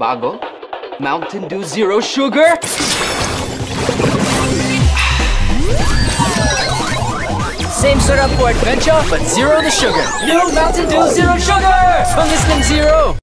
Bago? Mountain Dew Zero Sugar? Same sarap for adventure, but zero the sugar. New Mountain Dew Zero Sugar! From Zero!